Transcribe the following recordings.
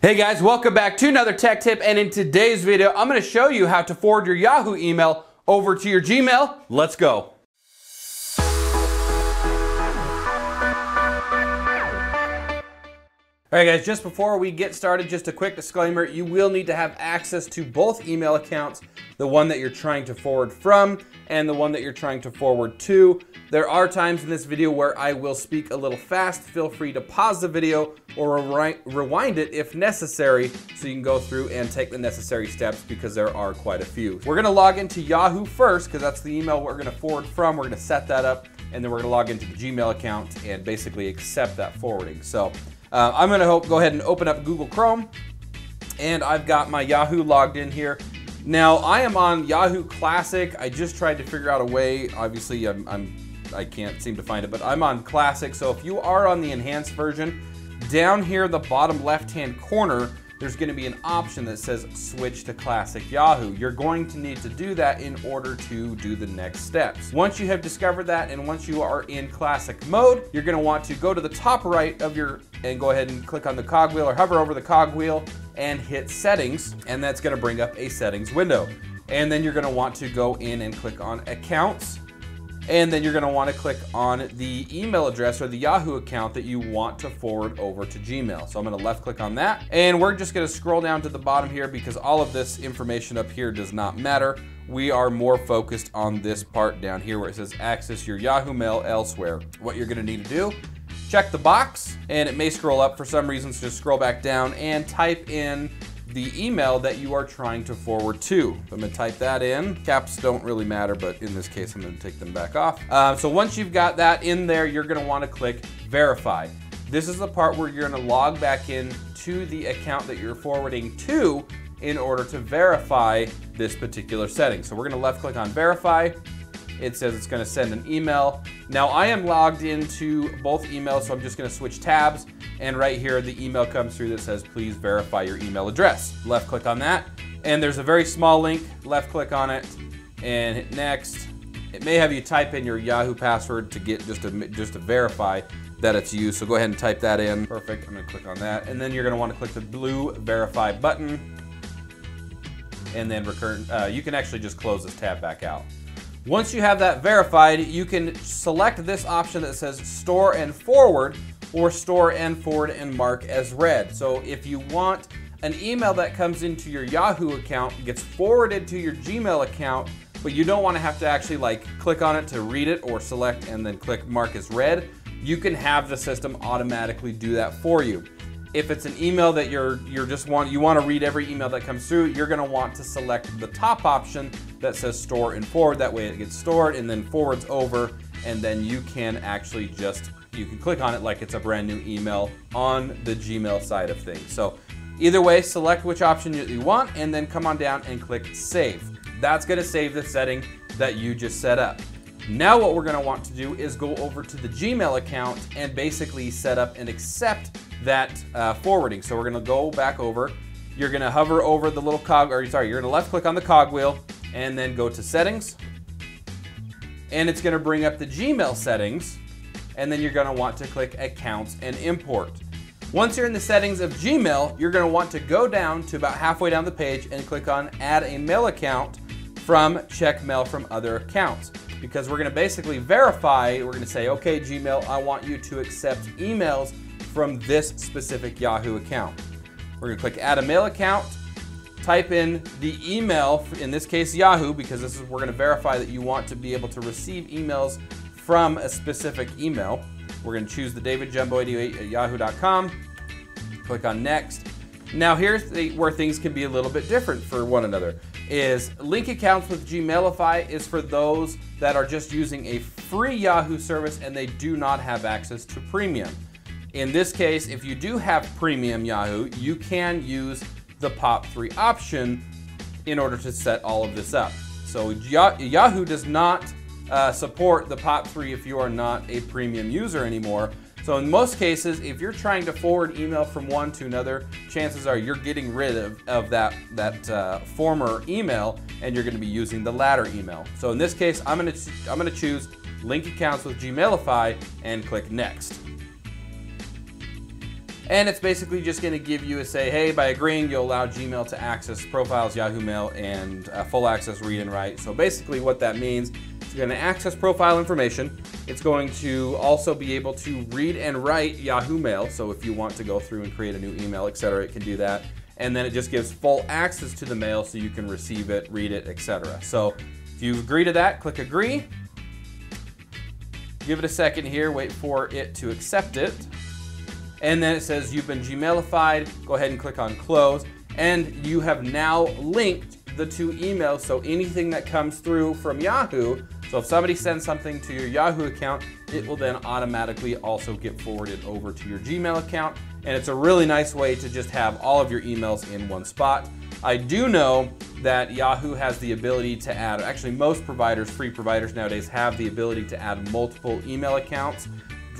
Hey guys, welcome back to another tech tip and in today's video I'm going to show you how to forward your Yahoo email over to your Gmail. Let's go. All right guys, just before we get started, just a quick disclaimer, you will need to have access to both email accounts, the one that you're trying to forward from and the one that you're trying to forward to. There are times in this video where I will speak a little fast. Feel free to pause the video or rewind it if necessary so you can go through and take the necessary steps because there are quite a few. We're gonna log into Yahoo first because that's the email we're gonna forward from. We're gonna set that up and then we're gonna log into the Gmail account and basically accept that forwarding. So uh, I'm gonna go ahead and open up Google Chrome and I've got my Yahoo logged in here. Now I am on Yahoo Classic. I just tried to figure out a way. Obviously I'm, I'm I can't seem to find it, but I'm on Classic. So if you are on the enhanced version, down here the bottom left-hand corner, there's going to be an option that says switch to classic Yahoo. You're going to need to do that in order to do the next steps. Once you have discovered that and once you are in classic mode, you're going to want to go to the top right of your and go ahead and click on the cogwheel or hover over the cogwheel and hit settings and that's going to bring up a settings window. And then you're going to want to go in and click on accounts and then you're gonna wanna click on the email address or the Yahoo account that you want to forward over to Gmail. So I'm gonna left click on that. And we're just gonna scroll down to the bottom here because all of this information up here does not matter. We are more focused on this part down here where it says access your Yahoo Mail elsewhere. What you're gonna need to do check the box and it may scroll up for some reason so just scroll back down and type in the email that you are trying to forward to. I'm gonna type that in. Caps don't really matter, but in this case, I'm gonna take them back off. Uh, so once you've got that in there, you're gonna wanna click verify. This is the part where you're gonna log back in to the account that you're forwarding to in order to verify this particular setting. So we're gonna left click on verify. It says it's gonna send an email. Now I am logged into both emails, so I'm just gonna switch tabs. And right here, the email comes through that says, please verify your email address. Left click on that. And there's a very small link, left click on it and hit next. It may have you type in your Yahoo password to get just to, just to verify that it's you. So go ahead and type that in. Perfect, I'm gonna click on that. And then you're gonna wanna click the blue verify button and then recurrent, uh, you can actually just close this tab back out. Once you have that verified, you can select this option that says store and forward or store and forward and mark as read. So if you want an email that comes into your Yahoo account, gets forwarded to your Gmail account, but you don't want to have to actually like click on it to read it or select and then click mark as read, you can have the system automatically do that for you. If it's an email that you're you're just want you want to read every email that comes through, you're going to want to select the top option that says store and forward. That way it gets stored and then forwards over and then you can actually just you can click on it like it's a brand new email on the Gmail side of things. So either way, select which option you want and then come on down and click save. That's gonna save the setting that you just set up. Now what we're gonna want to do is go over to the Gmail account and basically set up and accept that uh, forwarding. So we're gonna go back over. You're gonna hover over the little cog, or sorry, you're gonna left click on the cogwheel and then go to settings. And it's gonna bring up the Gmail settings and then you're gonna want to click Accounts and Import. Once you're in the settings of Gmail, you're gonna want to go down to about halfway down the page and click on Add a Mail Account from Check Mail from Other Accounts. Because we're gonna basically verify, we're gonna say, okay, Gmail, I want you to accept emails from this specific Yahoo account. We're gonna click Add a Mail Account, type in the email, in this case Yahoo, because this is we're gonna verify that you want to be able to receive emails from a specific email. We're going to choose the davidjumbo88 at yahoo.com. Click on next. Now here's the, where things can be a little bit different for one another. Is link accounts with Gmailify is for those that are just using a free Yahoo service and they do not have access to premium. In this case, if you do have premium Yahoo, you can use the POP3 option in order to set all of this up. So Yahoo does not uh, support the POP3 if you are not a premium user anymore. So in most cases, if you're trying to forward email from one to another, chances are you're getting rid of, of that, that uh, former email and you're gonna be using the latter email. So in this case, I'm gonna, I'm gonna choose link accounts with Gmailify and click next. And it's basically just going to give you a say, hey, by agreeing, you'll allow Gmail to access profiles, Yahoo Mail, and uh, full access read and write. So basically, what that means it's going to access profile information. It's going to also be able to read and write Yahoo Mail. So if you want to go through and create a new email, etc., it can do that. And then it just gives full access to the mail so you can receive it, read it, etc. So if you agree to that, click agree. Give it a second here, wait for it to accept it. And then it says you've been Gmailified. Go ahead and click on close. And you have now linked the two emails. So anything that comes through from Yahoo, so if somebody sends something to your Yahoo account, it will then automatically also get forwarded over to your Gmail account. And it's a really nice way to just have all of your emails in one spot. I do know that Yahoo has the ability to add, actually most providers, free providers nowadays have the ability to add multiple email accounts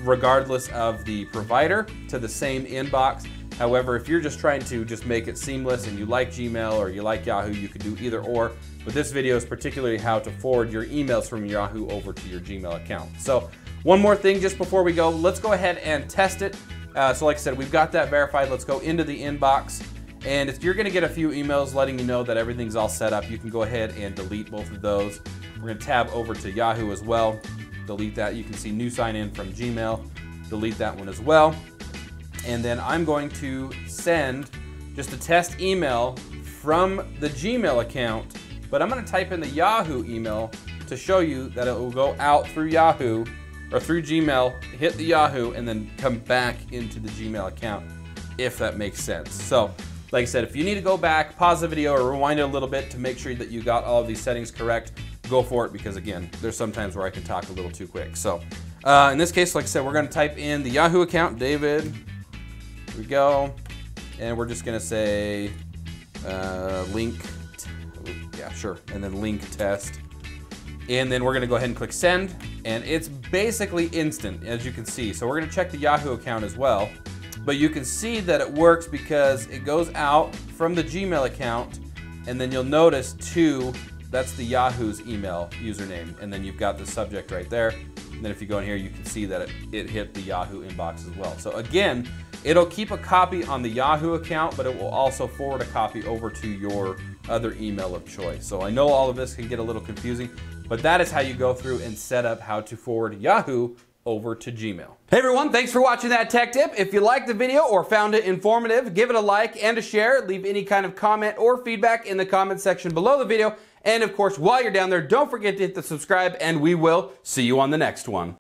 regardless of the provider to the same inbox. However, if you're just trying to just make it seamless and you like Gmail or you like Yahoo, you could do either or. But this video is particularly how to forward your emails from Yahoo over to your Gmail account. So one more thing just before we go, let's go ahead and test it. Uh, so like I said, we've got that verified. Let's go into the inbox. And if you're gonna get a few emails letting you know that everything's all set up, you can go ahead and delete both of those. We're gonna tab over to Yahoo as well delete that. You can see new sign in from Gmail, delete that one as well. And then I'm going to send just a test email from the Gmail account, but I'm gonna type in the Yahoo email to show you that it will go out through Yahoo or through Gmail, hit the Yahoo, and then come back into the Gmail account, if that makes sense. So, like I said, if you need to go back, pause the video or rewind it a little bit to make sure that you got all of these settings correct, go for it because again, there's sometimes where I can talk a little too quick. So uh, in this case, like I said, we're gonna type in the Yahoo account, David, here we go. And we're just gonna say uh, link, yeah, sure. And then link test. And then we're gonna go ahead and click send. And it's basically instant, as you can see. So we're gonna check the Yahoo account as well. But you can see that it works because it goes out from the Gmail account and then you'll notice to that's the Yahoo's email username. And then you've got the subject right there. And then if you go in here, you can see that it, it hit the Yahoo inbox as well. So again, it'll keep a copy on the Yahoo account, but it will also forward a copy over to your other email of choice. So I know all of this can get a little confusing, but that is how you go through and set up how to forward Yahoo over to Gmail. Hey everyone, thanks for watching that tech tip. If you liked the video or found it informative, give it a like and a share. Leave any kind of comment or feedback in the comment section below the video. And of course, while you're down there, don't forget to hit the subscribe and we will see you on the next one.